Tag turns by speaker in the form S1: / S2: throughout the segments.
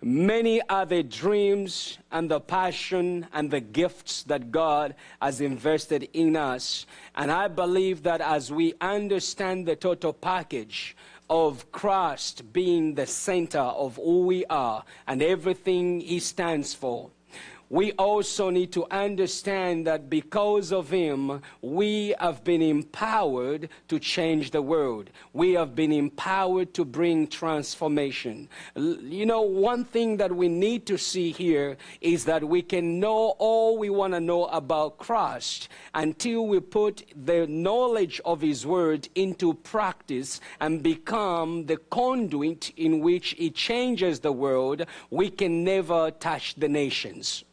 S1: Many are the dreams and the passion and the gifts that God has invested in us. And I believe that as we understand the total package of Christ being the center of who we are and everything He stands for, we also need to understand that because of him, we have been empowered to change the world. We have been empowered to bring transformation. You know, one thing that we need to see here is that we can know all we want to know about Christ until we put the knowledge of his word into practice and become the conduit in which it changes the world. We can never touch the nations.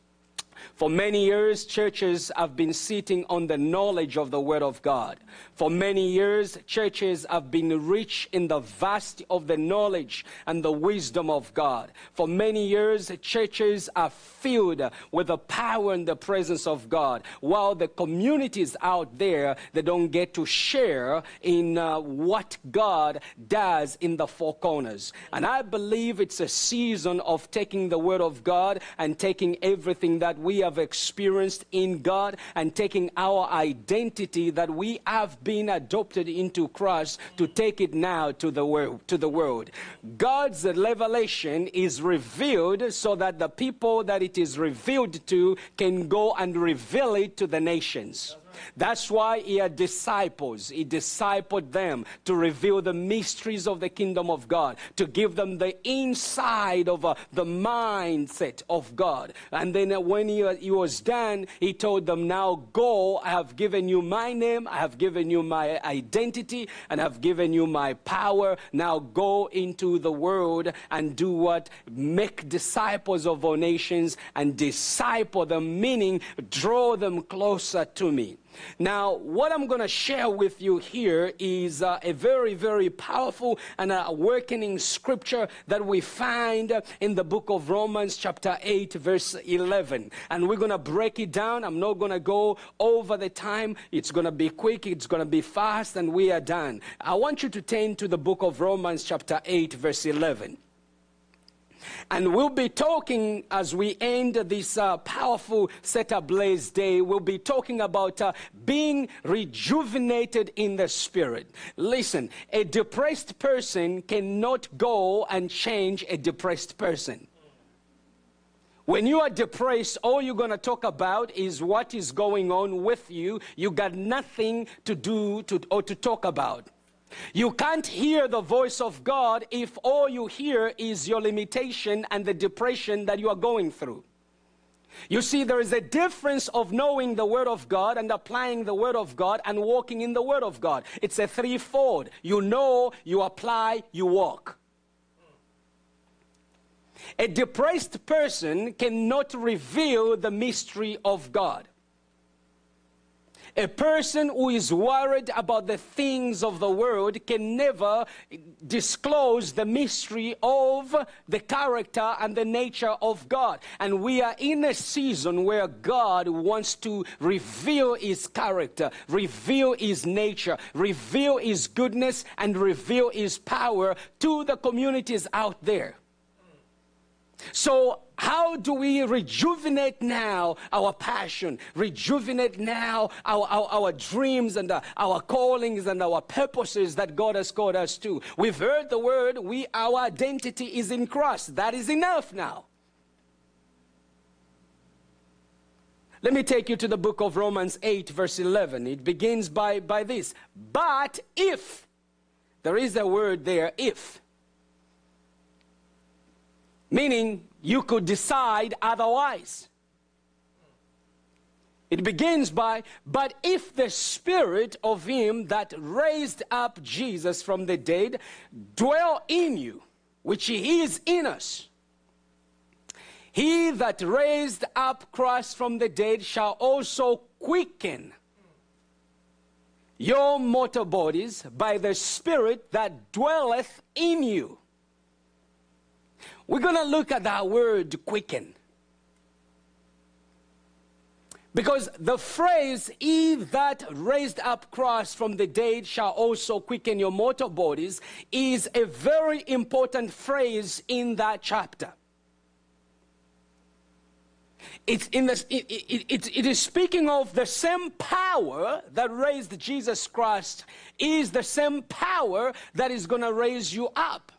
S1: For many years, churches have been sitting on the knowledge of the Word of God. For many years, churches have been rich in the vast of the knowledge and the wisdom of God. For many years, churches are filled with the power and the presence of God, while the communities out there, they don't get to share in uh, what God does in the four corners. And I believe it's a season of taking the Word of God and taking everything that we have experienced in God and taking our identity that we have been adopted into Christ to take it now to the world. To the world. God's revelation is revealed so that the people that it is revealed to can go and reveal it to the nations. That's why he had disciples. He discipled them to reveal the mysteries of the kingdom of God, to give them the inside of uh, the mindset of God. And then uh, when he, he was done, he told them, Now go, I have given you my name, I have given you my identity, and I've given you my power. Now go into the world and do what? Make disciples of all nations and disciple them, meaning draw them closer to me. Now, what I'm going to share with you here is uh, a very, very powerful and a awakening scripture that we find in the book of Romans, chapter 8, verse 11. And we're going to break it down. I'm not going to go over the time. It's going to be quick, it's going to be fast, and we are done. I want you to turn to the book of Romans, chapter 8, verse 11. And we'll be talking as we end this uh, powerful Set Ablaze day, we'll be talking about uh, being rejuvenated in the spirit. Listen, a depressed person cannot go and change a depressed person. When you are depressed, all you're going to talk about is what is going on with you. You got nothing to do to, or to talk about. You can't hear the voice of God if all you hear is your limitation and the depression that you are going through. You see, there is a difference of knowing the Word of God and applying the Word of God and walking in the Word of God. It's a threefold. You know, you apply, you walk. A depressed person cannot reveal the mystery of God. A person who is worried about the things of the world can never disclose the mystery of the character and the nature of God. And we are in a season where God wants to reveal his character, reveal his nature, reveal his goodness, and reveal his power to the communities out there. So, how do we rejuvenate now our passion, rejuvenate now our, our, our dreams and uh, our callings and our purposes that God has called us to? We've heard the word, we, our identity is in Christ. That is enough now. Let me take you to the book of Romans 8, verse 11. It begins by, by this But if, there is a word there, if. Meaning, you could decide otherwise. It begins by, but if the spirit of him that raised up Jesus from the dead dwell in you, which he is in us, he that raised up Christ from the dead shall also quicken your mortal bodies by the spirit that dwelleth in you. We're going to look at that word quicken. Because the phrase, he that raised up Christ from the dead shall also quicken your mortal bodies, is a very important phrase in that chapter. It's in this, it, it, it, it is speaking of the same power that raised Jesus Christ is the same power that is going to raise you up.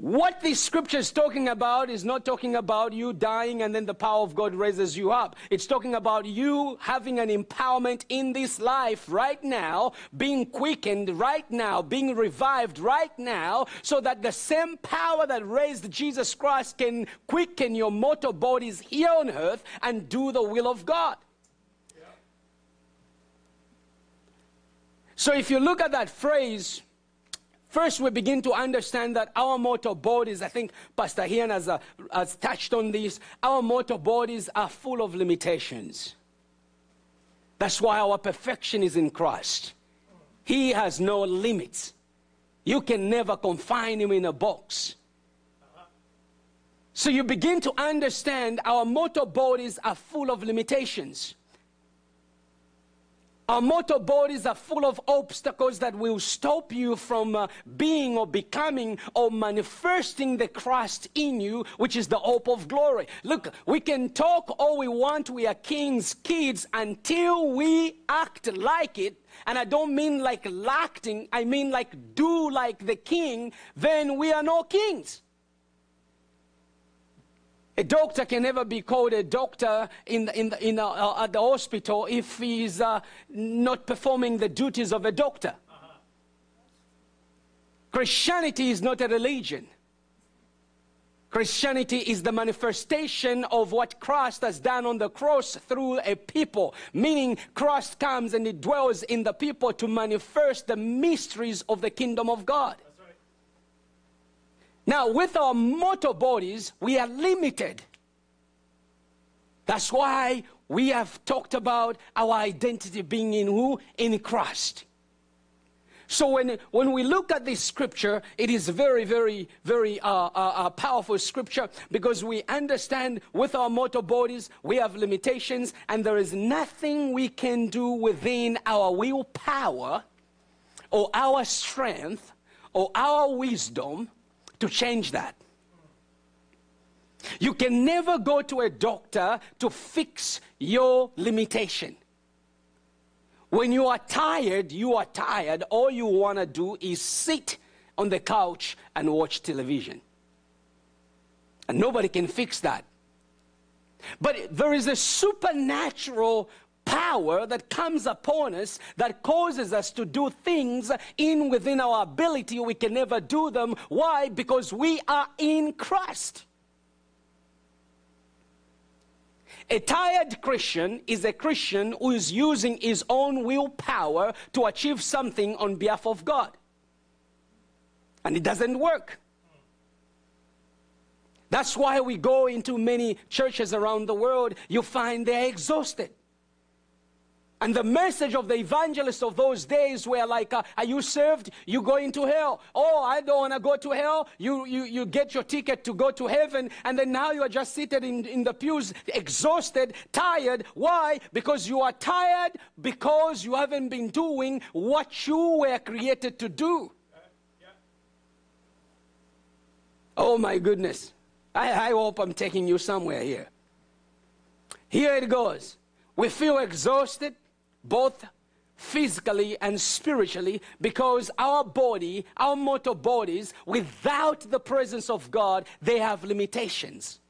S1: What this scripture is talking about is not talking about you dying and then the power of God raises you up. It's talking about you having an empowerment in this life right now, being quickened right now, being revived right now, so that the same power that raised Jesus Christ can quicken your mortal bodies here on earth and do the will of God. So if you look at that phrase, First, we begin to understand that our mortal bodies, I think Pastor Ian has, uh, has touched on this, our mortal bodies are full of limitations. That's why our perfection is in Christ. He has no limits. You can never confine him in a box. So you begin to understand our mortal bodies are full of limitations. Our mortal bodies are full of obstacles that will stop you from uh, being or becoming or manifesting the Christ in you, which is the hope of glory. Look, we can talk all we want, we are king's kids until we act like it. And I don't mean like acting, I mean like do like the king, then we are no kings. A doctor can never be called a doctor in in in the, uh, at the hospital if he's uh, not performing the duties of a doctor. Uh-huh. Christianity is not a religion. Christianity is the manifestation of what Christ has done on the cross through a people, meaning Christ comes and he dwells in the people to manifest the mysteries of the kingdom of God. Now, with our mortal bodies, we are limited. That's why we have talked about our identity being in who? In Christ. So when, when we look at this scripture, it is very, very, very uh, uh, uh, powerful scripture because we understand with our mortal bodies, we have limitations and there is nothing we can do within our willpower or our strength or our wisdom to change that. You can never go to a doctor to fix your limitation. When you are tired, you are tired. All you want to do is sit on the couch and watch television. And nobody can fix that. But there is a supernatural power that comes upon us that causes us to do things in within our ability. We can never do them. Why? Because we are in Christ. A tired Christian is a Christian who is using his own willpower to achieve something on behalf of God. And it doesn't work. That's why we go into many churches around the world, you find they're exhausted. And the message of the evangelists of those days were like, uh, are you served? You go into hell. Oh, I don't want to go to hell. You, you, you get your ticket to go to heaven. And then now you are just seated in, in the pews, exhausted, tired. Why? Because you are tired because you haven't been doing what you were created to do. Oh my goodness. I, I hope I'm taking you somewhere here. Here it goes. We feel exhausted both physically and spiritually because our body, our mortal bodies, without the presence of God, they have limitations.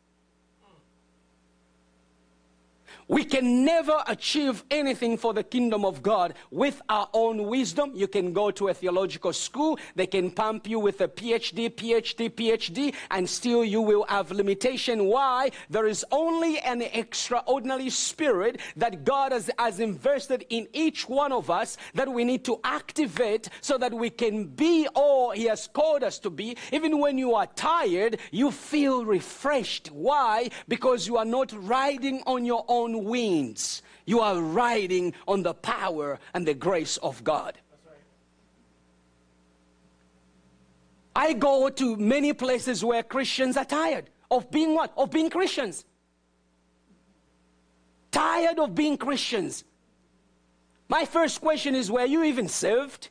S1: We can never achieve anything for the kingdom of God with our own wisdom. You can go to a theological school, they can pump you with a PhD, PhD, PhD, and still you will have limitation. Why? There is only an extraordinary spirit that God has, has invested in each one of us that we need to activate so that we can be all He has called us to be. Even when you are tired, you feel refreshed. Why? Because you are not riding on your own winds. You are riding on the power and the grace of God. I go to many places where Christians are tired of being what? Of being Christians. Tired of being Christians. My first question is were you even served?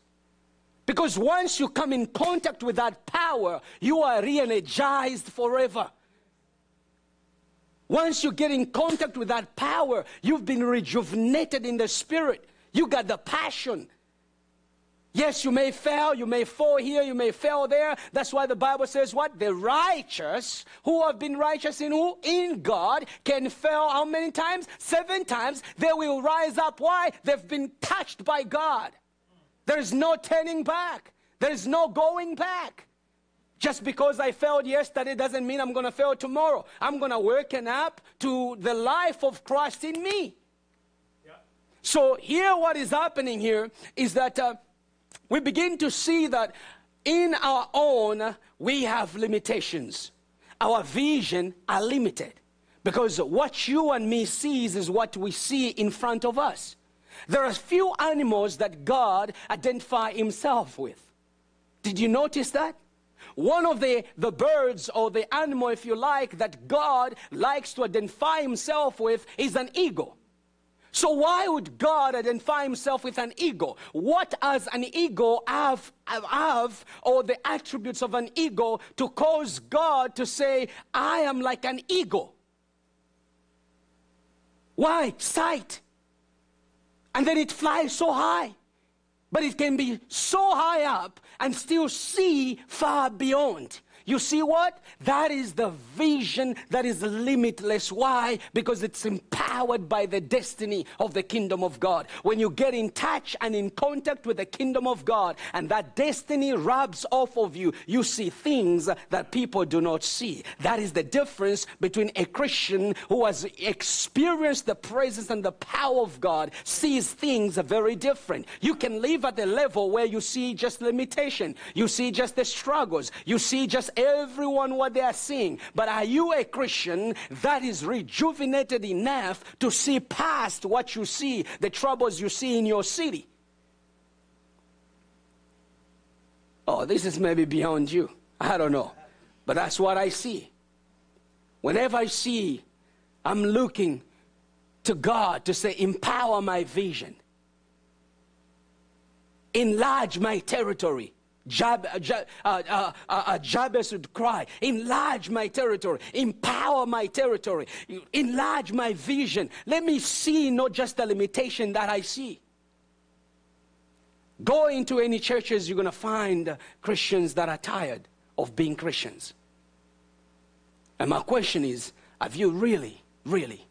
S1: Because once you come in contact with that power, you are re energized forever. Once you get in contact with that power, you've been rejuvenated in the spirit. You got the passion. Yes, you may fail, you may fall here, you may fail there. That's why the Bible says what? The righteous who have been righteous in who? In God can fail how many times? Seven times. They will rise up. Why? They've been touched by God. There's no turning back. There's no going back. Just because I failed yesterday doesn't mean I'm going to fail tomorrow. I'm going to working up to the life of Christ in me. Yeah. So here, what is happening here is that uh, we begin to see that in our own we have limitations. Our vision are limited because what you and me sees is what we see in front of us. There are few animals that God identify himself with. Did you notice that? One of the, the birds or the animal, if you like, that God likes to identify himself with is an eagle. So why would God identify himself with an eagle? What does an eagle have, have or the attributes of an eagle to cause God to say, I am like an eagle? Why? Sight. And then it flies so high. But it can be so high up and still see far beyond. You see what? That is the vision that is limitless. Why? Because it's empowered by the destiny of the kingdom of God. When you get in touch and in contact with the kingdom of God and that destiny rubs off of you, you see things that people do not see. That is the difference between a Christian who has experienced the presence and the power of God sees things very different. You can live at a level where you see just limitation. You see just the struggles. You see just everyone what they are seeing. But are you a Christian that is rejuvenated enough to see past what you see, the troubles you see in your city? Oh, this is maybe beyond you. I don't know. But that's what I see. Whenever I see, I'm looking to God to say, empower my vision, enlarge my territory. Jab, uh, Jab, uh, uh, uh, uh, Jabez would cry, enlarge my territory, empower my territory, enlarge my vision. Let me see not just the limitation that I see. Go into any churches, you're going to find Christians that are tired of being Christians. And my question is have you really, really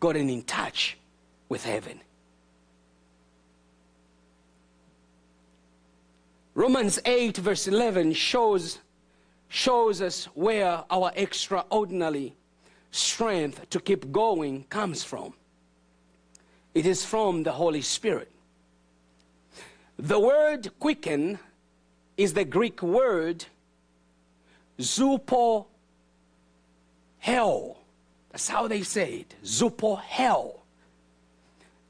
S1: gotten in touch with heaven? Romans 8, verse 11 shows, shows us where our extraordinary strength to keep going comes from. It is from the Holy Spirit. The word quicken is the Greek word zupo hell. That's how they say it. Zupo hell.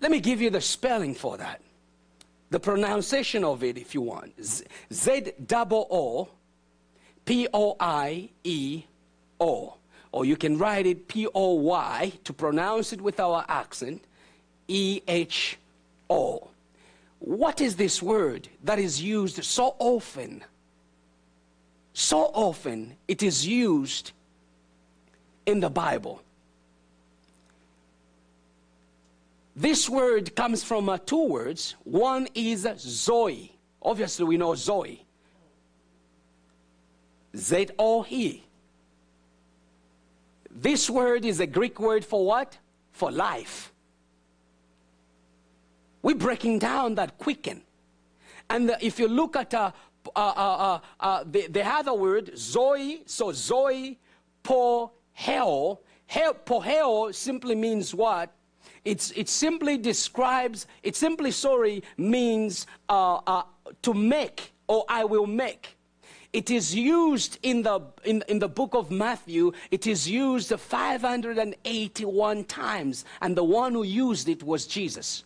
S1: Let me give you the spelling for that the pronunciation of it if you want. Z double O P O I E O. Or you can write it P O Y to pronounce it with our accent E H O. What is this word that is used so often? So often it is used in the Bible. This word comes from uh, two words. One is Zoe. Obviously, we know Zoe. Z O E. This word is a Greek word for what? For life. We're breaking down that quicken. And if you look at uh, uh, uh, uh, the, the other word, Zoe, so Zoe, po, heo, poheo simply means what? It's, it simply describes, it simply, sorry, means uh, uh, to make or I will make. It is used in the, in, in the book of Matthew, it is used 581 times, and the one who used it was Jesus.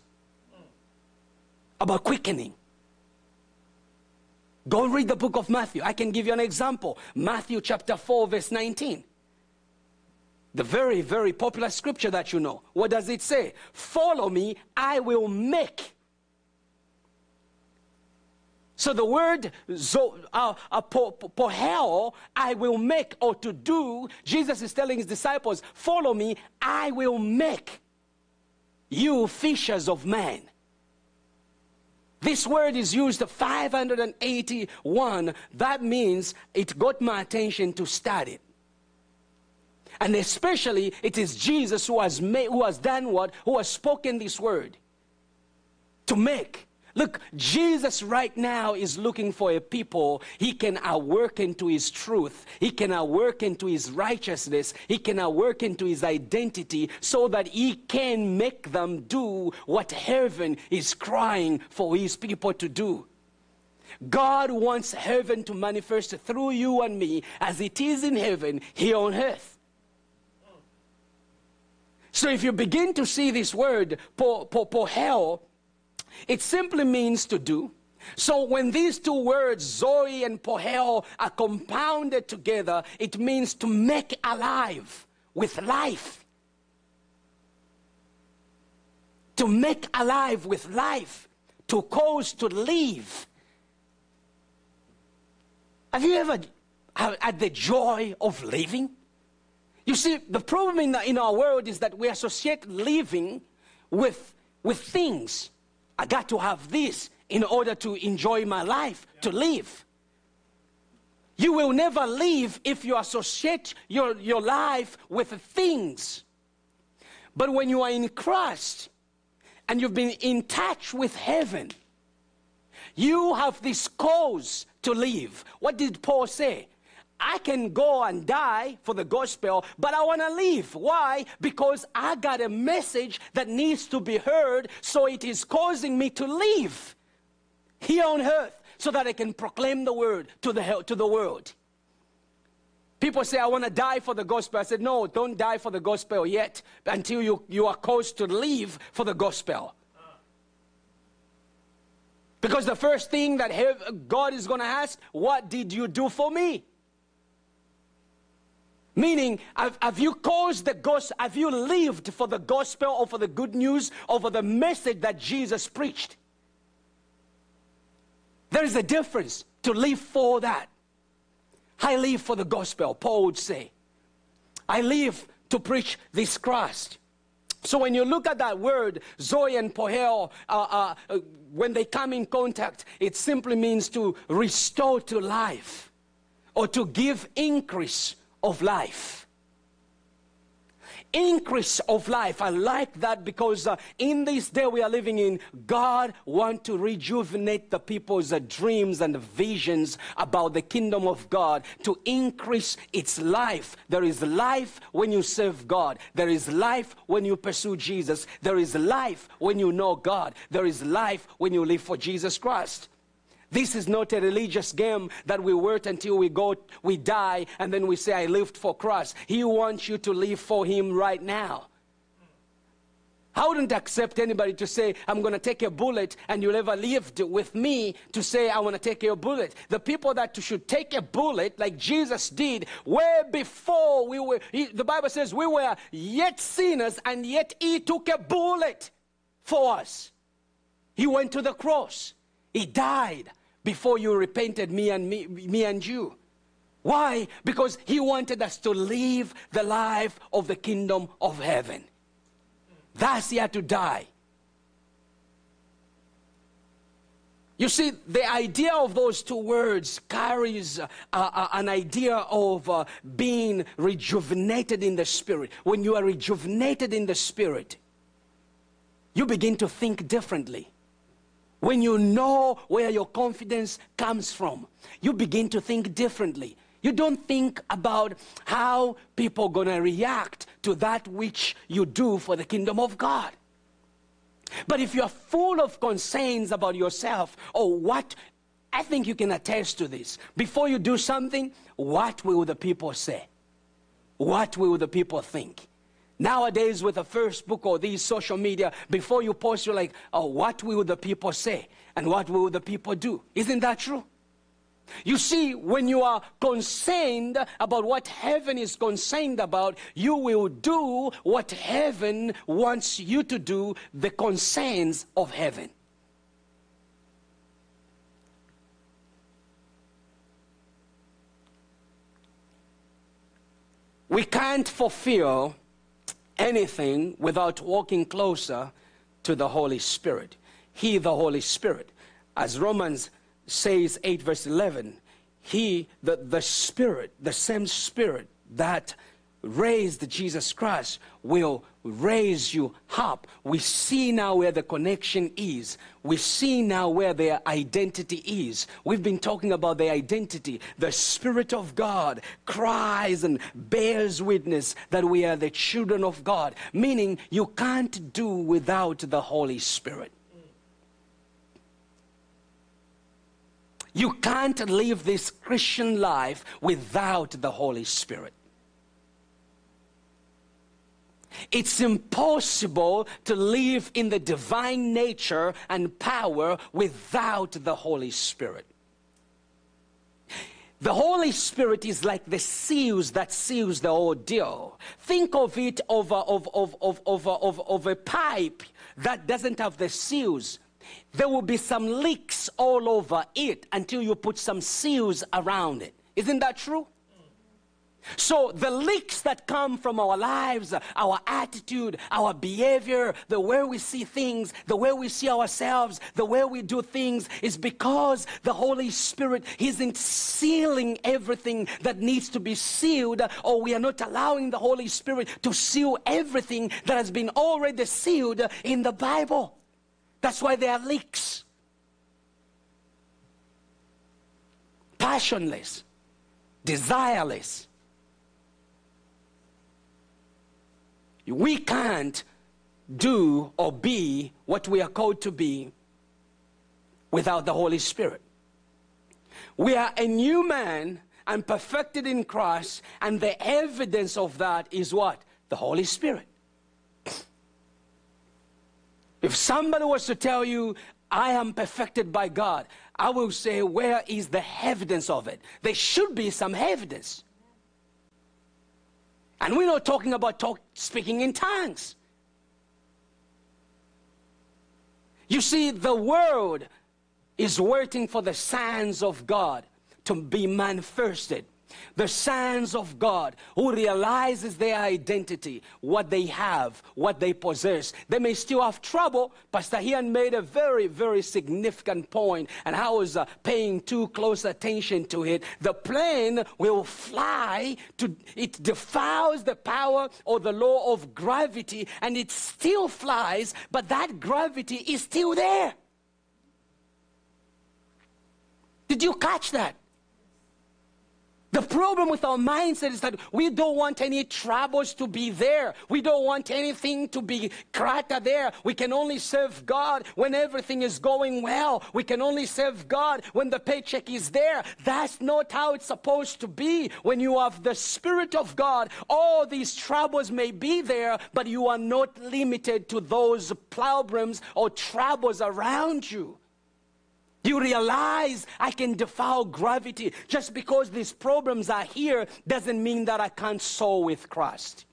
S1: About quickening. Go read the book of Matthew. I can give you an example. Matthew chapter 4, verse 19. The very, very popular scripture that you know. What does it say? Follow me, I will make. So the word zo, uh, uh, po, I will make, or to do, Jesus is telling his disciples, follow me, I will make you fishers of men. This word is used 581. That means it got my attention to study. And especially, it is Jesus who has, made, who has done what? Who has spoken this word. To make. Look, Jesus right now is looking for a people he can awaken to his truth. He can awaken to his righteousness. He can awaken to his identity so that he can make them do what heaven is crying for his people to do. God wants heaven to manifest through you and me as it is in heaven here on earth. So if you begin to see this word, po, po, poheo, it simply means to do. So when these two words, Zoe and Pohel, are compounded together, it means to make alive with life. To make alive with life. To cause to live. Have you ever had the joy of living? You see, the problem in, the, in our world is that we associate living with, with things. I got to have this in order to enjoy my life, to live. You will never live if you associate your, your life with things. But when you are in Christ and you've been in touch with heaven, you have this cause to live. What did Paul say? I can go and die for the gospel, but I want to live. Why? Because I got a message that needs to be heard, so it is causing me to live here on earth so that I can proclaim the word to the, to the world. People say, I want to die for the gospel. I said, No, don't die for the gospel yet until you, you are caused to live for the gospel. Because the first thing that God is going to ask, What did you do for me? Meaning, have, have, you caused the gospel, have you lived for the gospel or for the good news or for the message that Jesus preached? There is a difference to live for that. I live for the gospel, Paul would say. I live to preach this Christ. So when you look at that word, Zoe and Pohel, uh, uh, uh, when they come in contact, it simply means to restore to life or to give increase of life. Increase of life. I like that because uh, in this day we are living in, God wants to rejuvenate the people's uh, dreams and visions about the kingdom of God to increase its life. There is life when you serve God. There is life when you pursue Jesus. There is life when you know God. There is life when you live for Jesus Christ. This is not a religious game that we wait until we go, we die, and then we say, I lived for Christ. He wants you to live for Him right now. I wouldn't accept anybody to say, I'm going to take a bullet, and you'll ever lived with me to say, I want to take a bullet. The people that should take a bullet, like Jesus did, way before we were, he, the Bible says, we were yet sinners, and yet He took a bullet for us. He went to the cross, He died before you repented, me and me, me and you. Why? Because he wanted us to live the life of the kingdom of heaven. Thus he had to die. You see, the idea of those two words carries uh, uh, an idea of uh, being rejuvenated in the spirit. When you are rejuvenated in the spirit, you begin to think differently. When you know where your confidence comes from, you begin to think differently. You don't think about how people are going to react to that which you do for the kingdom of God. But if you're full of concerns about yourself or what, I think you can attest to this. Before you do something, what will the people say? What will the people think? Nowadays, with the Facebook or these social media, before you post, you're like, oh, what will the people say? And what will the people do? Isn't that true? You see, when you are concerned about what heaven is concerned about, you will do what heaven wants you to do, the concerns of heaven. We can't fulfill anything without walking closer to the Holy Spirit. He, the Holy Spirit. As Romans says 8, verse 11, He, the, the Spirit, the same Spirit that raised Jesus Christ will raise you up. We see now where the connection is. We see now where their identity is. We've been talking about their identity. The Spirit of God cries and bears witness that we are the children of God, meaning you can't do without the Holy Spirit. You can't live this Christian life without the Holy Spirit. It's impossible to live in the divine nature and power without the Holy Spirit. The Holy Spirit is like the seals that seals the ordeal. Think of it of a, of, of, of, of, of, of a pipe that doesn't have the seals. There will be some leaks all over it until you put some seals around it. Isn't that true? So the leaks that come from our lives, our attitude, our behavior, the way we see things, the way we see ourselves, the way we do things is because the Holy Spirit isn't sealing everything that needs to be sealed or we are not allowing the Holy Spirit to seal everything that has been already sealed in the Bible. That's why there are leaks. Passionless, desireless We can't do or be what we are called to be without the Holy Spirit. We are a new man and perfected in Christ, and the evidence of that is what? The Holy Spirit. If somebody was to tell you, I am perfected by God, I will say, where is the evidence of it? There should be some evidence. And we're not talking about talk, speaking in tongues. You see, the world is waiting for the signs of God to be manifested the sons of God who realizes their identity, what they have, what they possess. They may still have trouble. Pastor Ian made a very, very significant point, and I was uh, paying too close attention to it. The plane will fly to, it defies the power or the law of gravity, and it still flies, but that gravity is still there. Did you catch that? The problem with our mindset is that we don't want any troubles to be there. We don't want anything to be krata there. We can only serve God when everything is going well. We can only serve God when the paycheck is there. That's not how it's supposed to be. When you have the Spirit of God, all these troubles may be there, but you are not limited to those problems or troubles around you. You realize I can defy gravity. Just because these problems are here doesn't mean that I can't soar with Christ.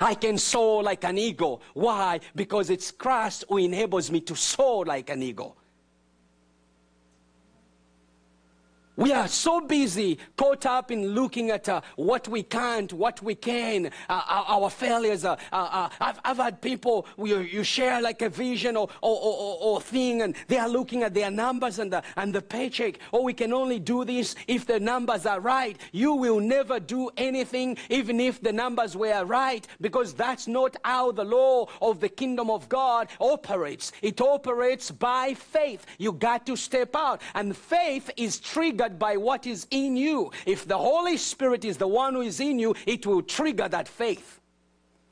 S1: I can soar like an eagle. Why? Because it's Christ who enables me to soar like an eagle. We are so busy, caught up in looking at uh, what we can't, what we can, uh, our, our, failures. Uh, uh, uh I've, I've, had people, you, you, share like a vision or, or, or, or, thing, and they are looking at their numbers and the, and the paycheck. Oh, we can only do this if the numbers are right. You will never do anything, even if the numbers were right, because that's not how the law of the kingdom of God operates. It operates by faith. You got to step out, and faith is triggered by what is in you. If the Holy Spirit is the one who is in you, it will trigger that faith.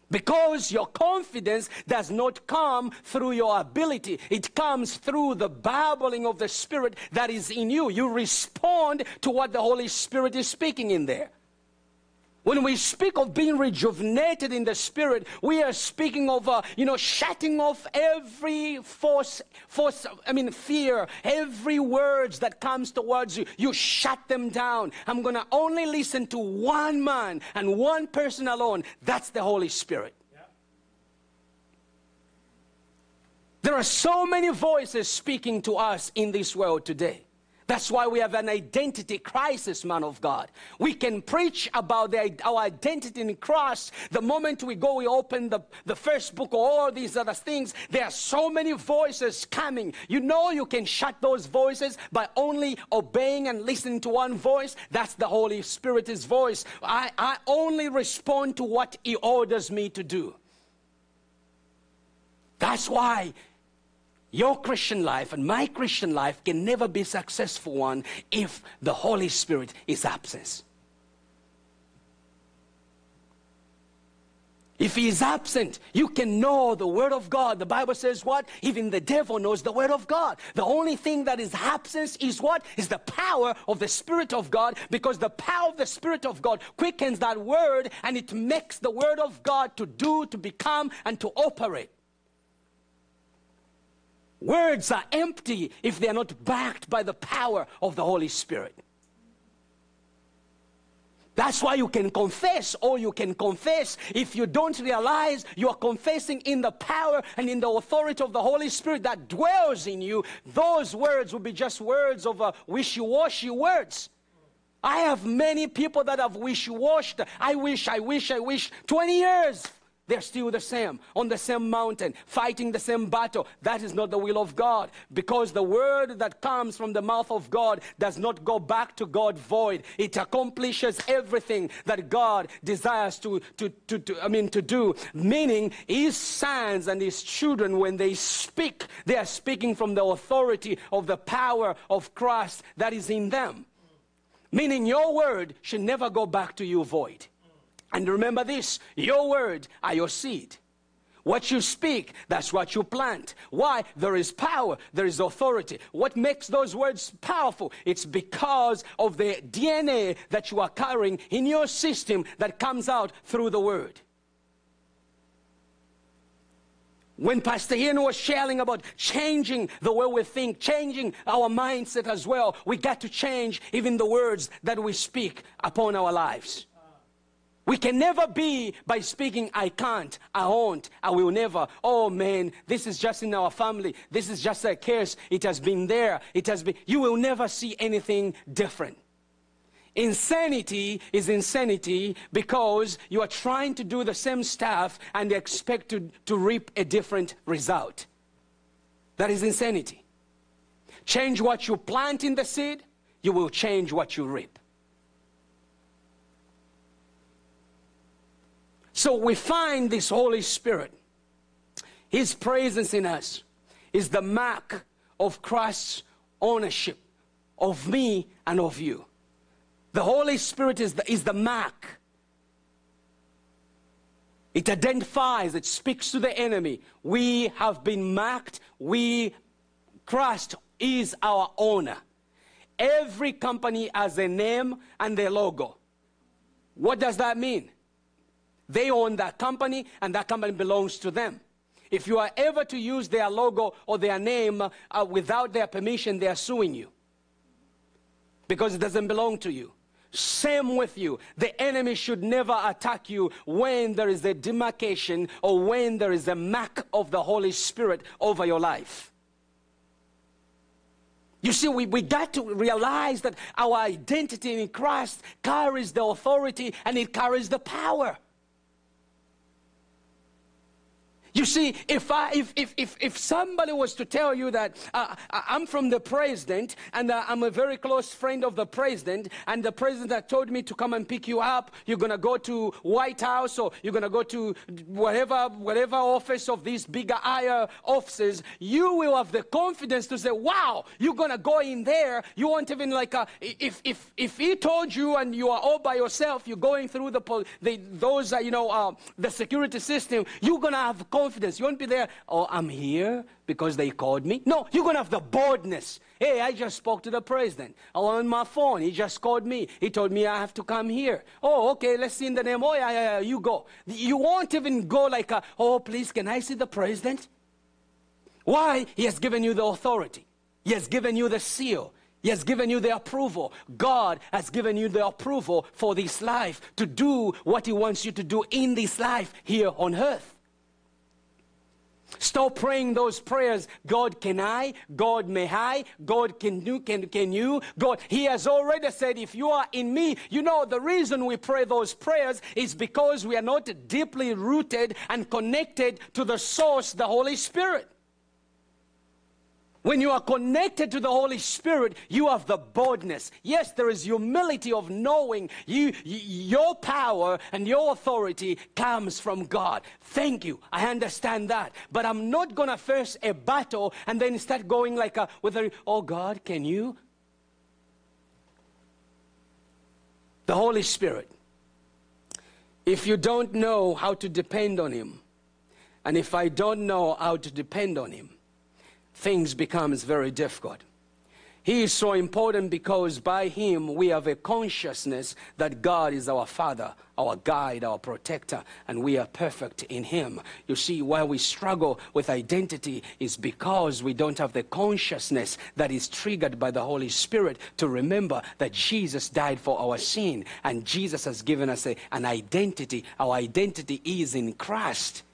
S1: Because your confidence does not come through your ability, it comes through the babbling of the Spirit that is in you. You respond to what the Holy Spirit is speaking in there. When we speak of being rejuvenated in the spirit, we are speaking of, uh, you know, shutting off every force, force, I mean, fear, every words that comes towards you. You shut them down. I'm going to only listen to one man and one person alone. That's the Holy Spirit. There are so many voices speaking to us in this world today. That's why we have an identity crisis, man of God. We can preach about the, our identity in Christ. The moment we go, we open the, the Facebook or all these other things, there are so many voices coming. You know you can shut those voices by only obeying and listening to one voice. That's the Holy Spirit's voice. I, I only respond to what He orders me to do. That's why your Christian life and my Christian life can never be successful one if the Holy Spirit is absent. If he is absent, you can know the Word of God. The Bible says what? Even the devil knows the Word of God. The only thing that is absent is what? Is the power of the Spirit of God because the power of the Spirit of God quickens that Word and it makes the Word of God to do, to become, and to operate. Words are empty if they are not backed by the power of the Holy Spirit. That's why you can confess or you can confess if you don't realize you are confessing in the power and in the authority of the Holy Spirit that dwells in you. Those words will be just words of uh, wishy washy words. I have many people that have wishy washed. I wish, I wish, I wish. 20 years. They're still the same, on the same mountain, fighting the same battle. That is not the will of God. Because the word that comes from the mouth of God does not go back to God void. It accomplishes everything that God desires to, to, to, to I mean, to do. Meaning, his sons and his children, when they speak, they are speaking from the authority of the power of Christ that is in them. Meaning, your word should never go back to you void. And remember this your word are your seed. What you speak, that's what you plant. Why? There is power, there is authority. What makes those words powerful? It's because of the DNA that you are carrying in your system that comes out through the word. When Pastor Ian was sharing about changing the way we think, changing our mindset as well, we got to change even the words that we speak upon our lives. We can never be by speaking, I can't, I won't, I will never. Oh man, this is just in our family. This is just a curse. It has been there. It has been. You will never see anything different. Insanity is insanity because you are trying to do the same stuff and expect to, to reap a different result. That is insanity. Change what you plant in the seed, you will change what you reap. So we find this Holy Spirit, His presence in us is the mark of Christ's ownership of me and of you. The Holy Spirit is the, is the mark. It identifies, it speaks to the enemy. We have been marked. We, Christ is our owner. Every company has a name and a logo. What does that mean? They own that company, and that company belongs to them. If you are ever to use their logo or their name uh, without their permission, they are suing you because it doesn't belong to you. Same with you. The enemy should never attack you when there is a demarcation or when there is a mark of the Holy Spirit over your life. You see, we, we got to realize that our identity in Christ carries the authority and it carries the power. You see, if, I, if, if, if, if somebody was to tell you that uh, I'm from the president and uh, I'm a very close friend of the president, and the president had told me to come and pick you up, you're going to go to White House or you're going to go to whatever, whatever office of these bigger higher offices, you will have the confidence to say, wow, you're going to go in there. You won't even like, a, uh, if, if, if he told you and you are all by yourself, you're going through the, the those, uh, you know, uh, the security system, you're going to have confidence confidence. You won't be there, oh, I'm here because they called me. No, you're going to have the boldness. Hey, I just spoke to the president. On my phone, he just called me. He told me I have to come here. Oh, okay, let's see in the name. Oh, yeah, yeah, yeah, you go. You won't even go like, a, oh, please, can I see the president? Why? He has given you the authority. He has given you the seal. He has given you the approval. God has given you the approval for this life to do what He wants you to do in this life here on earth. Stop praying those prayers. God, can I? God, may I? God, can you? Can, can you? God, He has already said, if you are in me, you know, the reason we pray those prayers is because we are not deeply rooted and connected to the source, the Holy Spirit. When you are connected to the Holy Spirit, you have the boldness. Yes, there is humility of knowing you, your power and your authority comes from God. Thank you. I understand that. But I'm not going to face a battle and then start going like a, with a, oh God, can you? The Holy Spirit. If you don't know how to depend on Him, and if I don't know how to depend on Him, things becomes very difficult. He is so important because by him we have a consciousness that God is our Father, our guide, our protector, and we are perfect in him. You see, why we struggle with identity is because we don't have the consciousness that is triggered by the Holy Spirit to remember that Jesus died for our sin and Jesus has given us a, an identity. Our identity is in Christ.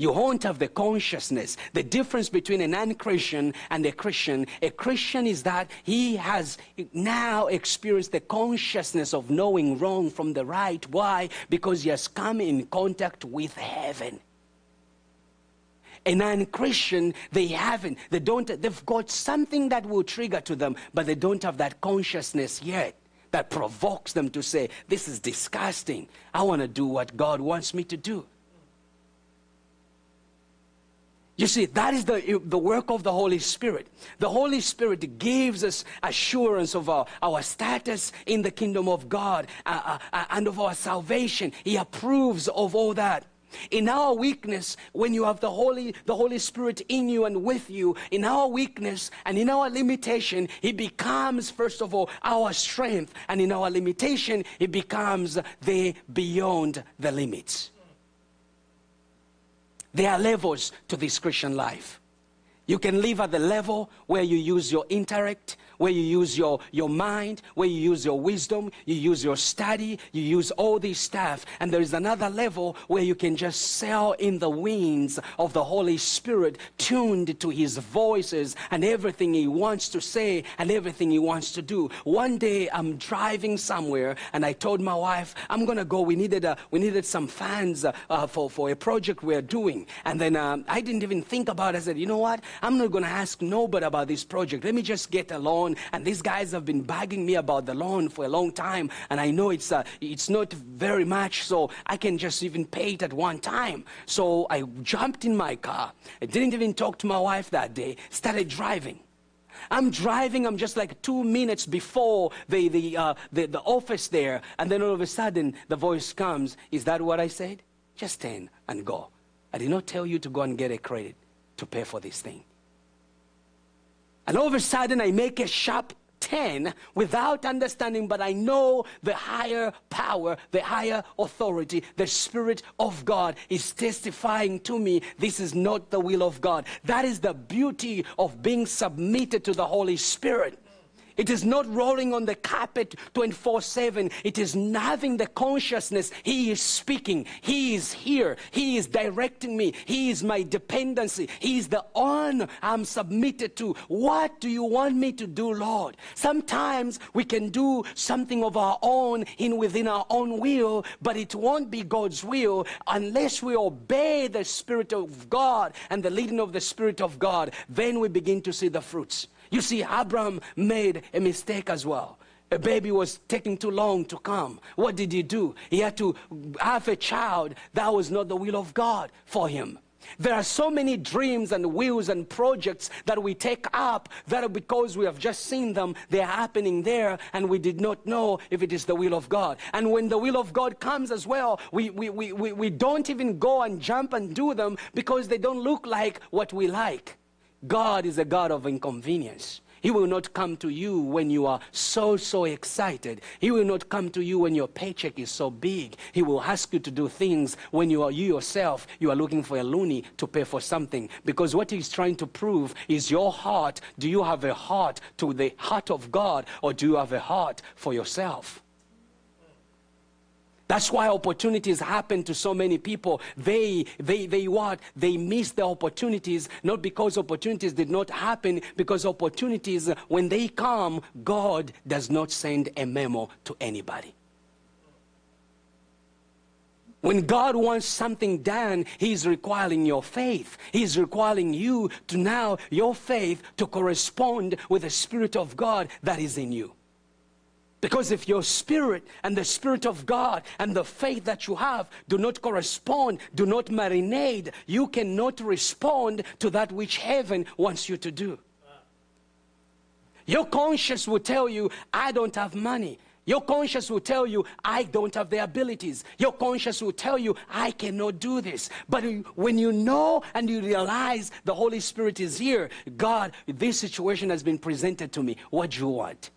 S1: You won't have the consciousness. The difference between a non Christian and a Christian, a Christian is that he has now experienced the consciousness of knowing wrong from the right. Why? Because he has come in contact with heaven. A non-Christian, they haven't. They don't. They've got something that will trigger to them, but they don't have that consciousness yet that provokes them to say, "This is disgusting. I want to do what God wants me to do." You see, that is the, the work of the Holy Spirit. The Holy Spirit gives us assurance of our, our status in the kingdom of God uh, uh, uh, and of our salvation. He approves of all that. In our weakness, when you have the Holy, the Holy Spirit in you and with you, in our weakness and in our limitation, He becomes, first of all, our strength. And in our limitation, He becomes the beyond the limits. There are levels to this Christian life. You can live at the level where you use your intellect, where you use your, your mind, where you use your wisdom, you use your study, you use all this stuff. And there is another level where you can just sail in the winds of the Holy Spirit, tuned to his voices and everything he wants to say and everything he wants to do. One day I'm driving somewhere and I told my wife, I'm going to go. We needed, a, we needed some fans uh, uh, for, for a project we're doing. And then um, I didn't even think about it. I said, you know what? I'm not going to ask nobody about this project. Let me just get a and these guys have been bugging me about the loan for a long time, and I know it's, uh, it's not very much, so I can just even pay it at one time. So I jumped in my car. I didn't even talk to my wife that day, started driving. I'm driving, I'm just like two minutes before the, the, uh, the, the office there, and then all of a sudden the voice comes. Is that what I said? Just stand and go. I did not tell you to go and get a credit to pay for this thing. And all of a sudden, I make a sharp 10 without understanding, but I know the higher power, the higher authority, the Spirit of God is testifying to me this is not the will of God. That is the beauty of being submitted to the Holy Spirit. It is not rolling on the carpet 24 7. It is having the consciousness He is speaking. He is here. He is directing me. He is my dependency. He is the one I'm submitted to. What do you want me to do, Lord? Sometimes we can do something of our own in within our own will, but it won't be God's will unless we obey the Spirit of God and the leading of the Spirit of God. Then we begin to see the fruits. You see, Abraham made a mistake as well. A baby was taking too long to come. What did he do? He had to have a child. That was not the will of God for him. There are so many dreams and wills and projects that we take up that are because we have just seen them, they're happening there, and we did not know if it is the will of God. And when the will of God comes as well, we, we, we, we, we don't even go and jump and do them because they don't look like what we like. God is a God of inconvenience. He will not come to you when you are so, so excited. He will not come to you when your paycheck is so big. He will ask you to do things when you are you yourself, you are looking for a loonie to pay for something. Because what he's trying to prove is your heart. Do you have a heart to the heart of God or do you have a heart for yourself? That's why opportunities happen to so many people. They, they, they what? They miss the opportunities, not because opportunities did not happen, because opportunities, when they come, God does not send a memo to anybody. When God wants something done, He's requiring your faith. He's requiring you to now, your faith, to correspond with the Spirit of God that is in you. Because if your spirit and the spirit of God and the faith that you have do not correspond, do not marinate, you cannot respond to that which heaven wants you to do. Your conscience will tell you, I don't have money. Your conscience will tell you, I don't have the abilities. Your conscience will tell you, I cannot do this. But when you know and you realize the Holy Spirit is here, God, this situation has been presented to me. What do you want?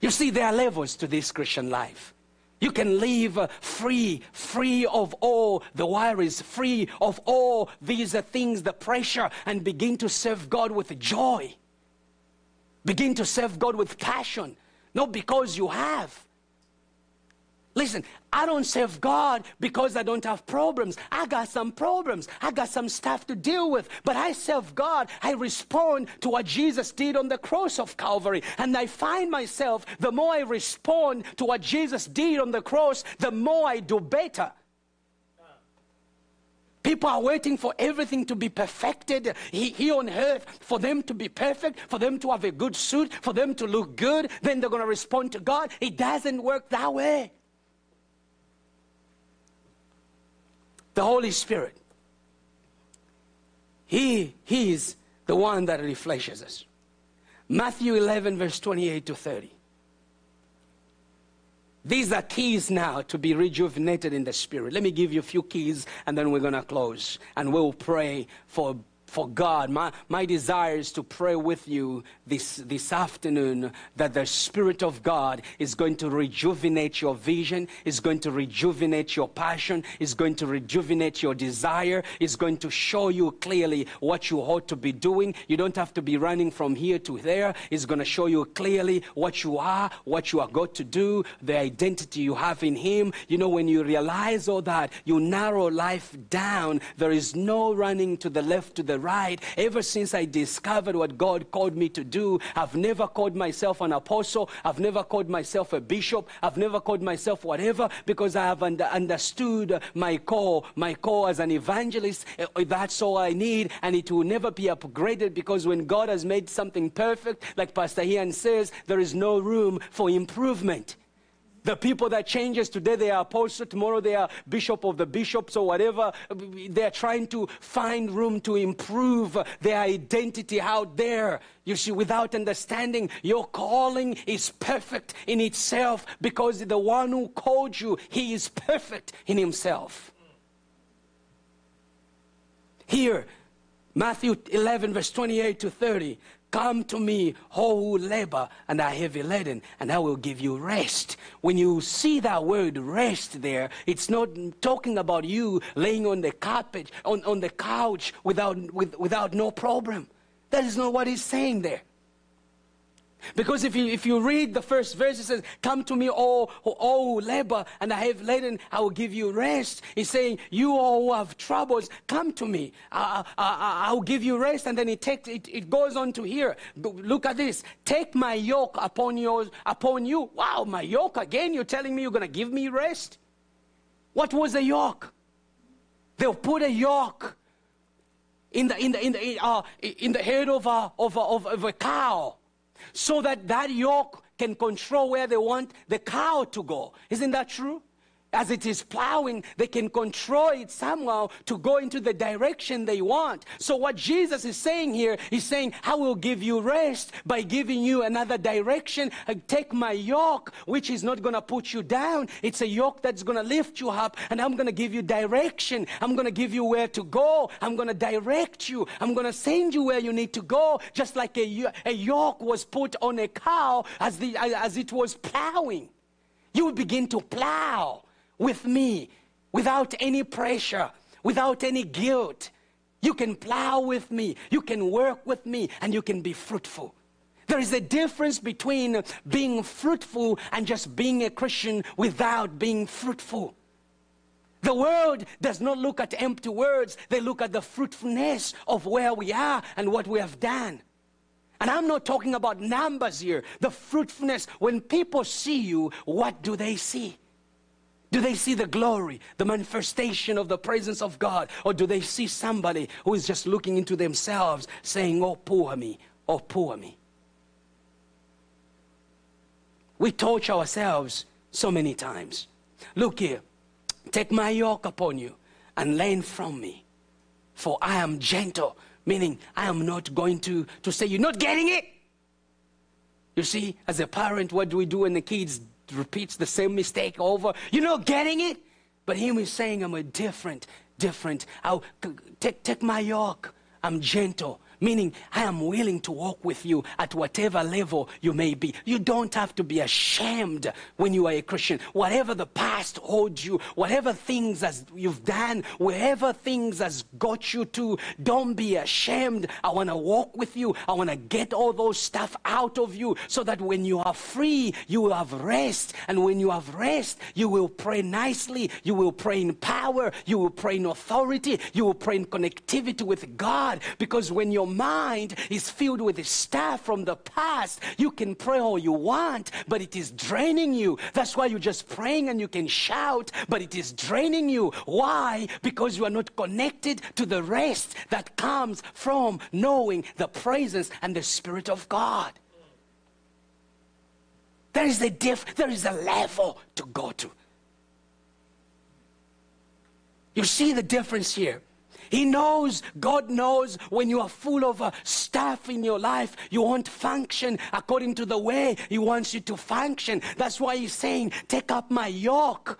S1: You see, there are levels to this Christian life. You can live free, free of all the worries, free of all these things, the pressure, and begin to serve God with joy. Begin to serve God with passion, not because you have, Listen, I don't serve God because I don't have problems. I got some problems. I got some stuff to deal with. But I serve God. I respond to what Jesus did on the cross of Calvary. And I find myself, the more I respond to what Jesus did on the cross, the more I do better. People are waiting for everything to be perfected here on earth, for them to be perfect, for them to have a good suit, for them to look good. Then they're going to respond to God. It doesn't work that way. The Holy Spirit. He, he is the one that refreshes us. Matthew 11, verse 28 to 30. These are keys now to be rejuvenated in the spirit. Let me give you a few keys and then we're going to close and we'll pray for for God. My, my desire is to pray with you this, this afternoon that the Spirit of God is going to rejuvenate your vision, is going to rejuvenate your passion, is going to rejuvenate your desire, is going to show you clearly what you ought to be doing. You don't have to be running from here to there. It's going to show you clearly what you are, what you are going to do, the identity you have in Him. You know, when you realize all that, you narrow life down. There is no running to the left, to the right. Ever since I discovered what God called me to do, I've never called myself an apostle. I've never called myself a bishop. I've never called myself whatever because I have under, understood my call, my call as an evangelist. Eh, that's all I need, and it will never be upgraded because when God has made something perfect, like Pastor Ian says, there is no room for improvement. The people that changes today, they are apostle, tomorrow they are bishop of the bishops or whatever. They're trying to find room to improve their identity out there. You see, without understanding, your calling is perfect in itself because the one who called you, he is perfect in himself. Here, Matthew 11, verse 28 to 30. Come to me, all who labor and are heavy laden, and I will give you rest. When you see that word rest there, it's not talking about you laying on the carpet, on, on the couch without, with, without no problem. That is not what he's saying there. Because if you, if you read the first verse, it says, Come to me, all, all who labor and I have laden, I will give you rest. He's saying, You all who have troubles, come to me. I, I, will give you rest. And then it, takes, it, it goes on to here. Look at this. Take my yoke upon, yours, upon you. Wow, my yoke again? You're telling me you're going to give me rest? What was a yoke? They'll put a yoke in the, in the, in the, uh, in the head of a, of, a, of a cow so that that yoke can control where they want the cow to go. Isn't that true? As it is plowing, they can control it somehow to go into the direction they want. So, what Jesus is saying here, he's saying, I will give you rest by giving you another direction. I take my yoke, which is not going to put you down. It's a yoke that's going to lift you up, and I'm going to give you direction. I'm going to give you where to go. I'm going to direct you. I'm going to send you where you need to go, just like a, a yoke was put on a cow as, the, as it was plowing. You begin to plow with me without any pressure, without any guilt. You can plow with me, you can work with me, and you can be fruitful. There is a difference between being fruitful and just being a Christian without being fruitful. The world does not look at empty words, they look at the fruitfulness of where we are and what we have done. And I'm not talking about numbers here. The fruitfulness, when people see you, what do they see? Do they see the glory, the manifestation of the presence of God? Or do they see somebody who is just looking into themselves saying, Oh, poor me, oh, poor me? We torture ourselves so many times. Look here. Take my yoke upon you and learn from me. For I am gentle, meaning I am not going to, to say, You're not getting it. You see, as a parent, what do we do when the kids repeats the same mistake over? You're not getting it? But him is saying, I'm a different, different. I'll take, take my yoke. I'm gentle meaning I am willing to walk with you at whatever level you may be. You don't have to be ashamed when you are a Christian. Whatever the past holds you, whatever things as you've done, wherever things has got you to, don't be ashamed. I want to walk with you. I want to get all those stuff out of you so that when you are free, you will have rest. And when you have rest, you will pray nicely. You will pray in power. You will pray in authority. You will pray in connectivity with God. Because when your mind is filled with stuff from the past, you can pray all you want, but it is draining you. That's why you're just praying and you can shout, but it is draining you. Why? Because you are not connected to the rest that comes from knowing the presence and the Spirit of God. There is a diff, there is a level to go to. You see the difference here. He knows, God knows when you are full of uh, stuff in your life, you won't function according to the way He wants you to function. That's why He's saying, Take up my yoke.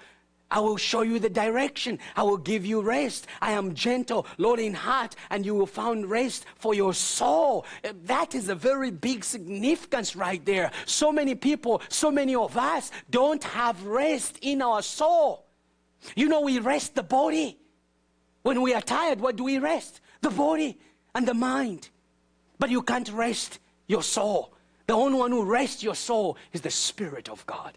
S1: I will show you the direction. I will give you rest. I am gentle, Lord in heart, and you will find rest for your soul. Uh, that is a very big significance right there. So many people, so many of us don't have rest in our soul. You know, we rest the body. When we are tired, what do we rest? The body and the mind. But you can't rest your soul. The only one who rests your soul is the Spirit of God.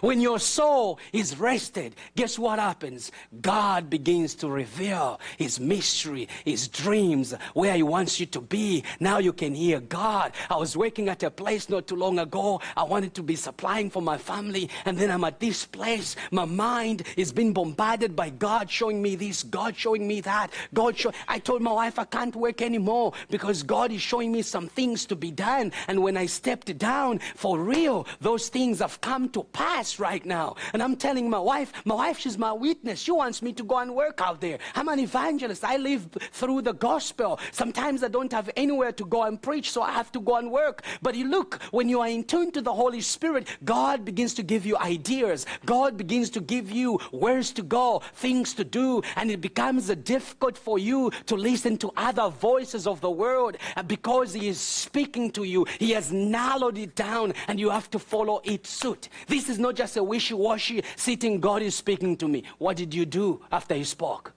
S1: When your soul is rested, guess what happens? God begins to reveal His mystery, His dreams, where He wants you to be. Now you can hear God. I was working at a place not too long ago. I wanted to be supplying for my family, and then I'm at this place. My mind is being bombarded by God showing me this, God showing me that. God show. I told my wife I can't work anymore because God is showing me some things to be done. And when I stepped down for real, those things have come to pass right now. And I'm telling my wife, my wife, she's my witness. She wants me to go and work out there. I'm an evangelist. I live through the gospel. Sometimes I don't have anywhere to go and preach, so I have to go and work. But you look, when you are in tune to the Holy Spirit, God begins to give you ideas. God begins to give you where's to go, things to do, and it becomes difficult for you to listen to other voices of the world because He is speaking to you. He has narrowed it down, and you have to follow it suit. This is not just a wishy washy sitting, God is speaking to me. What did you do after He spoke?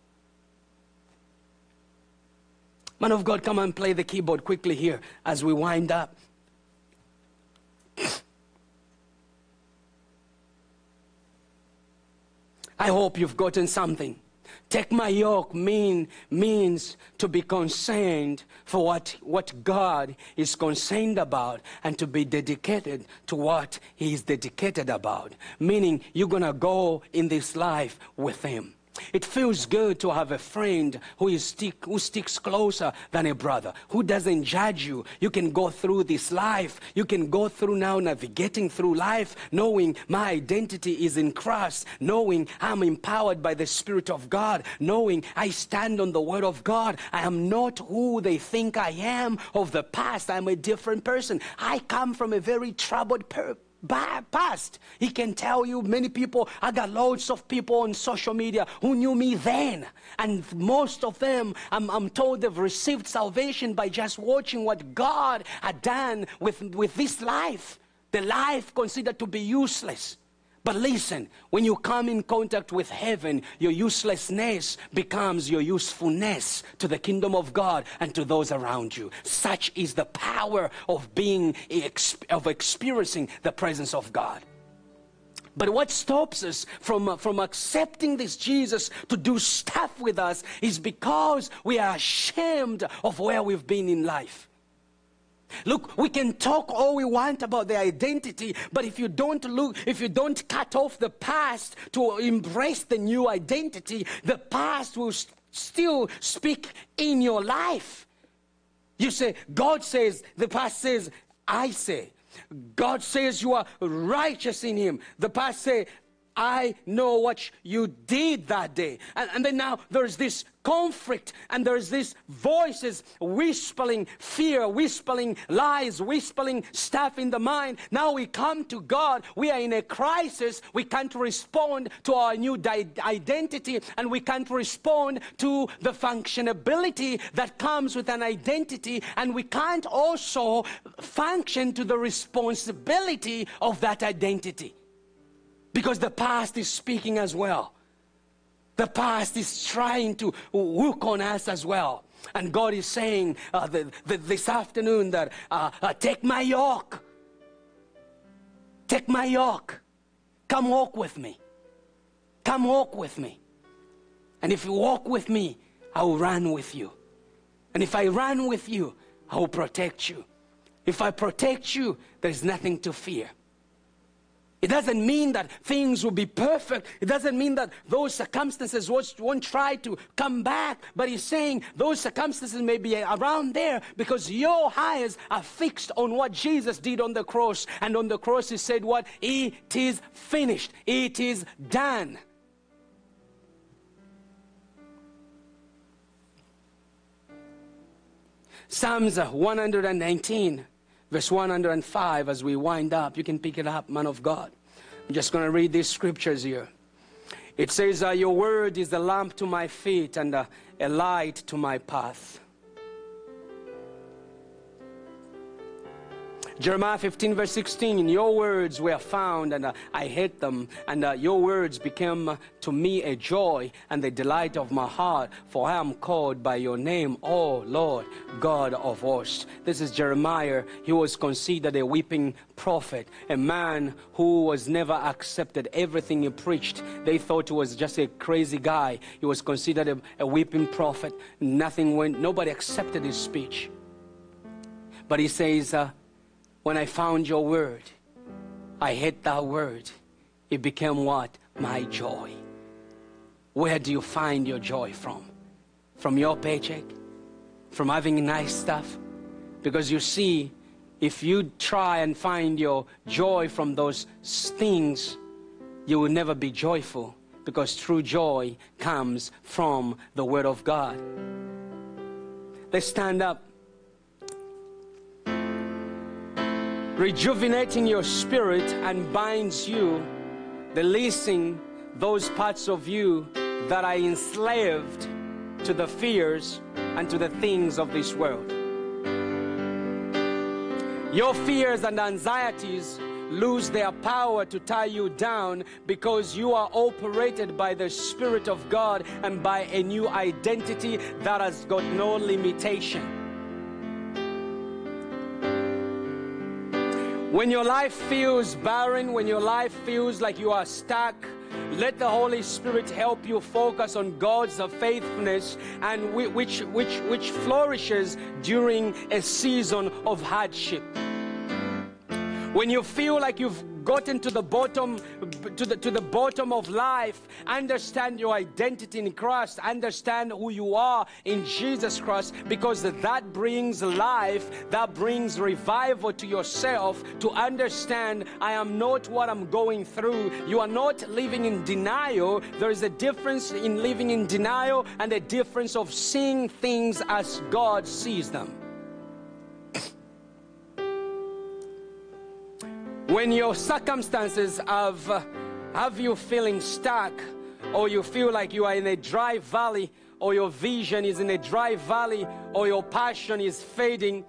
S1: Man of God, come and play the keyboard quickly here as we wind up. I hope you've gotten something. Take my yoke mean, means to be concerned for what, what God is concerned about and to be dedicated to what He is dedicated about. Meaning, you're going to go in this life with Him. It feels good to have a friend who, is stick, who sticks closer than a brother, who doesn't judge you. You can go through this life. You can go through now navigating through life, knowing my identity is in Christ, knowing I'm empowered by the Spirit of God, knowing I stand on the Word of God. I am not who they think I am of the past. I'm a different person. I come from a very troubled purpose past. He can tell you many people, I got loads of people on social media who knew me then. And most of them, I'm, I'm told they've received salvation by just watching what God had done with, with this life. The life considered to be useless. But listen, when you come in contact with heaven, your uselessness becomes your usefulness to the kingdom of God and to those around you. Such is the power of being, of experiencing the presence of God. But what stops us from, uh, from accepting this Jesus to do stuff with us is because we are ashamed of where we've been in life. Look, we can talk all we want about the identity, but if you don't look, if you don't cut off the past to embrace the new identity, the past will st still speak in your life. You say, God says, the past says, I say. God says you are righteous in Him. The past say, I know what you did that day. And, and then now there's this conflict and there's this voices whispering fear, whispering lies, whispering stuff in the mind. Now we come to God. We are in a crisis. We can't respond to our new identity and we can't respond to the functionability that comes with an identity. And we can't also function to the responsibility of that identity. Because the past is speaking as well. The past is trying to work on us as well. And God is saying uh, the, the, this afternoon that uh, uh, take my yoke. Take my yoke. Come walk with me. Come walk with me. And if you walk with me, I will run with you. And if I run with you, I will protect you. If I protect you, there's nothing to fear. It doesn't mean that things will be perfect. It doesn't mean that those circumstances won't try to come back. But he's saying those circumstances may be around there because your eyes are fixed on what Jesus did on the cross. And on the cross, he said, What? It is finished. It is done. Psalms 119 verse 105 as we wind up. You can pick it up, man of God. I'm just going to read these scriptures here. It says, uh, Your word is a lamp to my feet and uh, a light to my path. Jeremiah 15, verse 16, your words were found and uh, I hid them, and uh, your words became to me a joy and the delight of my heart, for I am called by your name, O Lord, God of hosts. This is Jeremiah. He was considered a weeping prophet, a man who was never accepted. Everything he preached, they thought he was just a crazy guy. He was considered a, a weeping prophet. Nothing went, nobody accepted his speech. But he says, uh, when I found your word, I hid that word. It became what? My joy. Where do you find your joy from? From your paycheck? From having nice stuff? Because you see, if you try and find your joy from those things, you will never be joyful because true joy comes from the Word of God. Let's stand up. Rejuvenating your spirit and binds you, releasing those parts of you that are enslaved to the fears and to the things of this world. Your fears and anxieties lose their power to tie you down because you are operated by the Spirit of God and by a new identity that has got no limitation. When your life feels barren, when your life feels like you are stuck, let the Holy Spirit help you focus on God's faithfulness and which, which, which flourishes during a season of hardship. When you feel like you've gotten to the bottom to the to the bottom of life understand your identity in Christ understand who you are in Jesus Christ because that brings life that brings revival to yourself to understand I am not what I'm going through. You are not living in denial. There is a difference in living in denial and a difference of seeing things as God sees them When your circumstances have, uh, have you feeling stuck, or you feel like you are in a dry valley, or your vision is in a dry valley, or your passion is fading,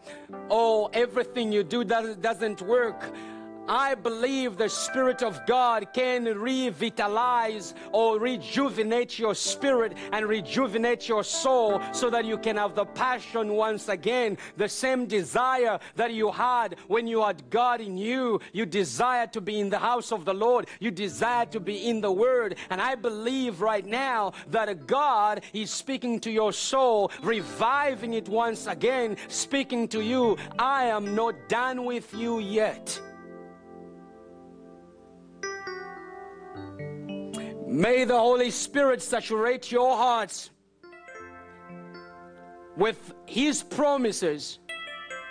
S1: or everything you do does, doesn't work, I believe the Spirit of God can revitalize or rejuvenate your spirit and rejuvenate your soul so that you can have the passion once again, the same desire that you had when you had God in you. You desire to be in the house of the Lord, you desire to be in the Word. And I believe right now that God is speaking to your soul, reviving it once again, speaking to you. I am not done with you yet. May the Holy Spirit saturate your hearts with His promises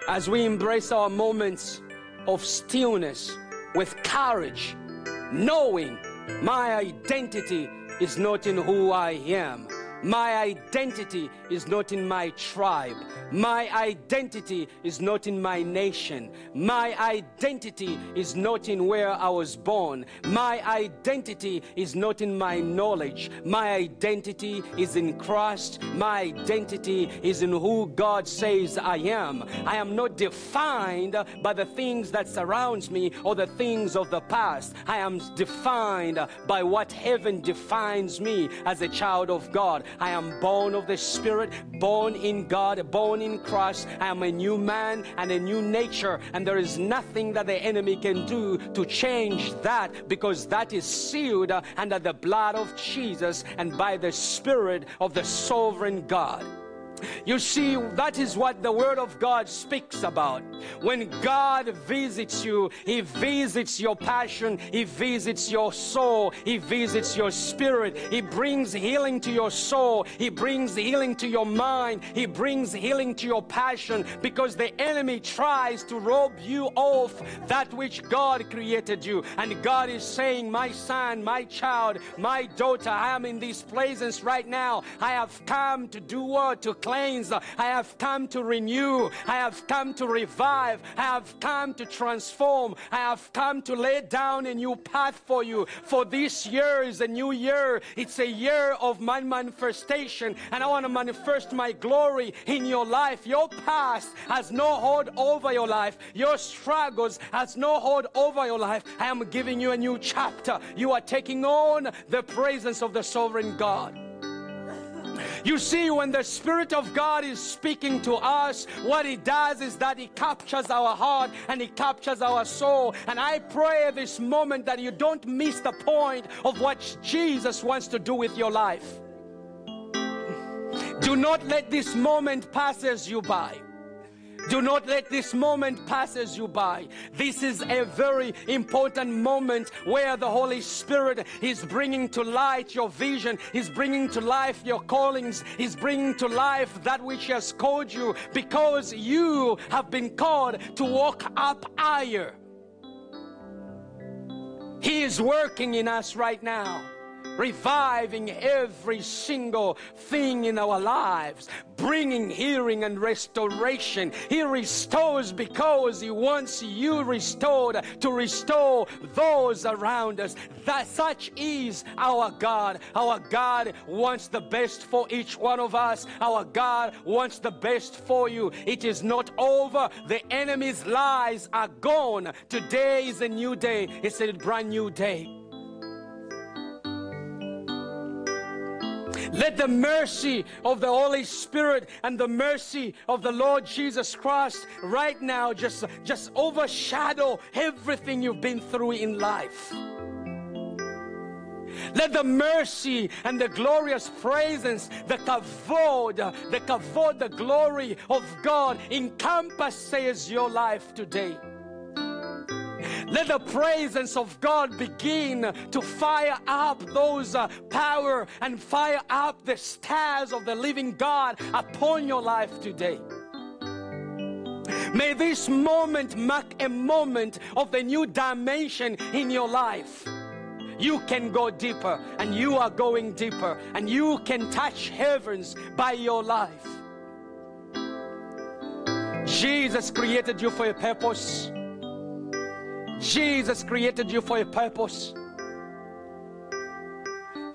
S1: as we embrace our moments of stillness with courage, knowing my identity is not in who I am. My identity is not in my tribe. My identity is not in my nation. My identity is not in where I was born. My identity is not in my knowledge. My identity is in Christ. My identity is in who God says I am. I am not defined by the things that surrounds me or the things of the past. I am defined by what heaven defines me as a child of God. I am born of the Spirit, born in God, born in Christ. I am a new man and a new nature, and there is nothing that the enemy can do to change that because that is sealed under the blood of Jesus and by the Spirit of the sovereign God. You see, that is what the Word of God speaks about. When God visits you, He visits your passion, He visits your soul, He visits your spirit, He brings healing to your soul, He brings healing to your mind, He brings healing to your passion because the enemy tries to rob you of that which God created you. And God is saying, My son, my child, my daughter, I am in these places right now. I have come to do what? To cleanse. I have come to renew. I have come to revive. I have come to transform. I have come to lay down a new path for you. For this year is a new year. It's a year of my manifestation. And I want to manifest my glory in your life. Your past has no hold over your life. Your struggles has no hold over your life. I am giving you a new chapter. You are taking on the presence of the sovereign God. You see, when the Spirit of God is speaking to us, what He does is that He captures our heart and He captures our soul. And I pray this moment that you don't miss the point of what Jesus wants to do with your life. Do not let this moment passes you by. Do not let this moment passes you by. This is a very important moment where the Holy Spirit is bringing to light your vision. He's bringing to life your callings. He's bringing to life that which has called you because you have been called to walk up higher. He is working in us right now reviving every single thing in our lives, bringing healing and restoration. He restores because He wants you restored to restore those around us. That such is our God. Our God wants the best for each one of us. Our God wants the best for you. It is not over. The enemy's lies are gone. Today is a new day. It's a brand new day. Let the mercy of the Holy Spirit and the mercy of the Lord Jesus Christ right now just, just overshadow everything you've been through in life. Let the mercy and the glorious presence, the kavod, the kavod, the glory of God encompasses your life today. Let the presence of God begin to fire up those uh, power and fire up the stars of the living God upon your life today. May this moment mark a moment of the new dimension in your life. You can go deeper, and you are going deeper, and you can touch heavens by your life. Jesus created you for a purpose. Jesus created you for a purpose.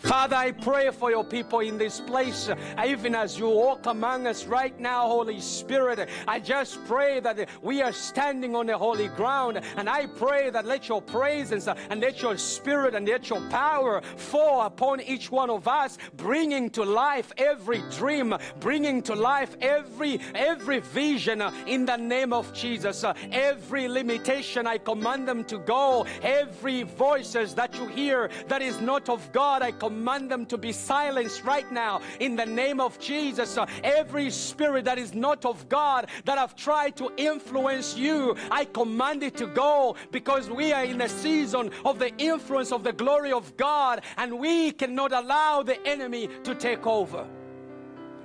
S1: Father, I pray for your people in this place, uh, even as you walk among us right now, Holy Spirit. I just pray that we are standing on the holy ground, and I pray that let your presence uh, and let your spirit and let your power fall upon each one of us, bringing to life every dream, bringing to life every every vision uh, in the name of Jesus. Every limitation, I command them to go. Every voices that you hear that is not of God, I command them to be silenced right now in the name of Jesus. Uh, Every spirit that is not of God that have tried to influence you, I command it to go because we are in a season of the influence of the glory of God and we cannot allow the enemy to take over.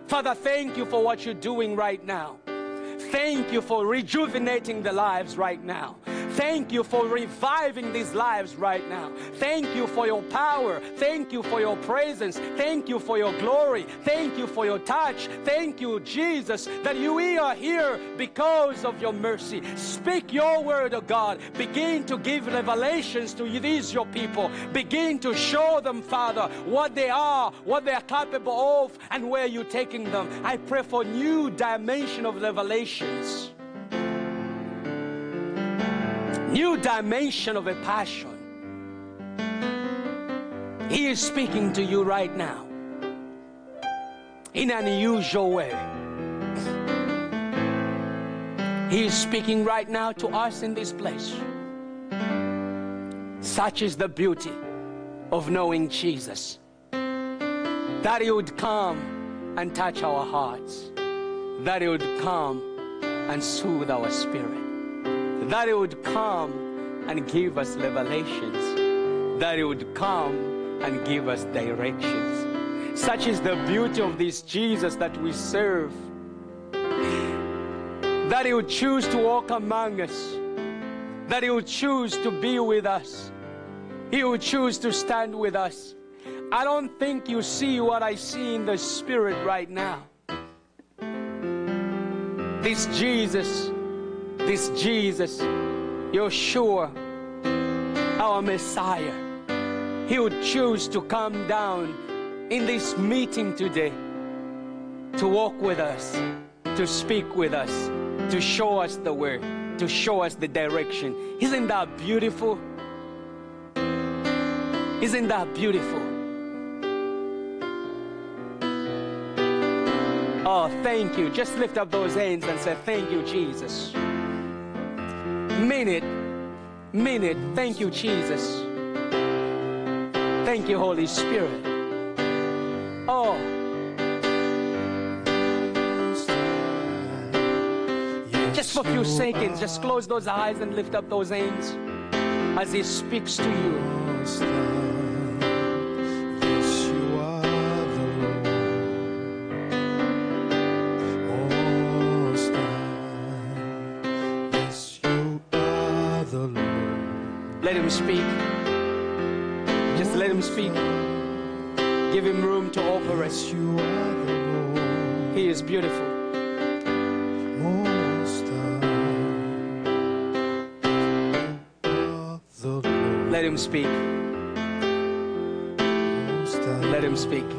S1: Father, thank you for what you're doing right now. Thank you for rejuvenating the lives right now. Thank you for reviving these lives right now. Thank you for your power. Thank you for your presence. Thank you for your glory. Thank you for your touch. Thank you, Jesus, that you we are here because of your mercy. Speak your word, O God. Begin to give revelations to these your people. Begin to show them, Father, what they are, what they are capable of, and where you're taking them. I pray for new dimension of revelations new dimension of a passion. He is speaking to you right now in an unusual way. He is speaking right now to us in this place. Such is the beauty of knowing Jesus. That He would come and touch our hearts, that He would come and soothe our spirit that He would come and give us revelations, that He would come and give us directions. Such is the beauty of this Jesus that we serve, that He would choose to walk among us, that He would choose to be with us, He would choose to stand with us. I don't think you see what I see in the Spirit right now. This Jesus this Jesus, Yeshua, our Messiah, He would choose to come down in this meeting today to walk with us, to speak with us, to show us the way, to show us the direction. Isn't that beautiful? Isn't that beautiful? Oh, thank you. Just lift up those hands and say, Thank you, Jesus. Mean it. Mean it. Thank you, Jesus. Thank you, Holy Spirit. Oh. Just for a few seconds, just close those eyes and lift up those hands as He speaks to you. Let him speak. Just let him speak. Give him room to offer us. He is beautiful. Let him speak. Let him speak.